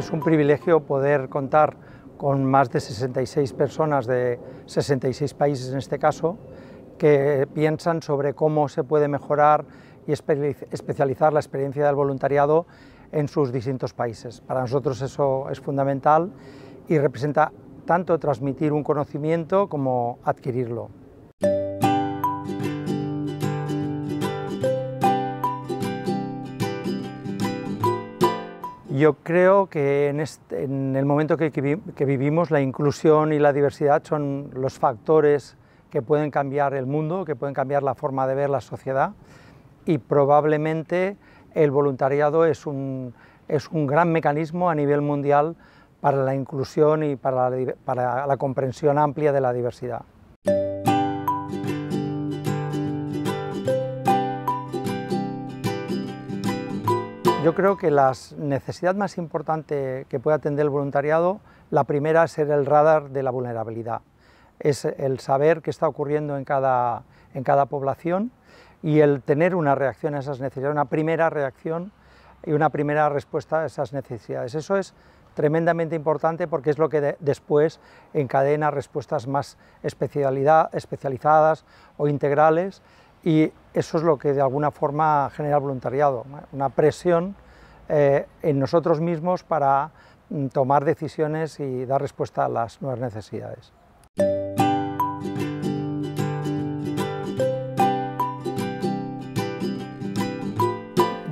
Es un privilegio poder contar con más de 66 personas de 66 países en este caso, que piensan sobre cómo se puede mejorar y especializar la experiencia del voluntariado en sus distintos países. Para nosotros eso es fundamental y representa tanto transmitir un conocimiento como adquirirlo. Yo creo que en, el momento que, que, vivimos la inclusión y la diversidad son los factores que pueden cambiar el mundo, que pueden cambiar la forma de ver la sociedad y probablemente el voluntariado es un, es un gran mecanismo a nivel mundial para la inclusión y para la, para la comprensión amplia de la diversidad. Yo creo que la necesidad más importante que puede atender el voluntariado, la primera es ser el radar de la vulnerabilidad, es el saber qué está ocurriendo en cada, en cada población y el tener una reacción a esas necesidades, una primera reacción y una primera respuesta a esas necesidades. Eso es tremendamente importante porque es lo que después encadena respuestas más especializadas o integrales y eso es lo que de alguna forma genera voluntariado, una presión eh, en nosotros mismos para mm, tomar decisiones y dar respuesta a las nuevas necesidades.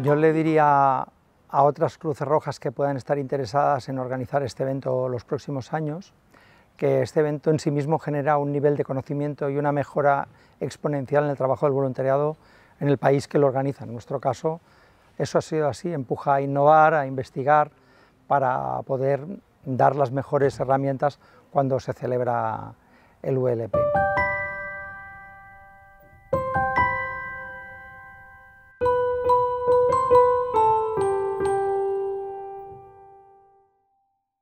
Yo le diría a otras cruces rojas que puedan estar interesadas en organizar este evento los próximos años, que este evento en sí mismo genera un nivel de conocimiento y una mejora exponencial en el trabajo del voluntariado en el país que lo organiza. En nuestro caso, eso ha sido así, empuja a innovar, a investigar, para poder dar las mejores herramientas cuando se celebra el ULP.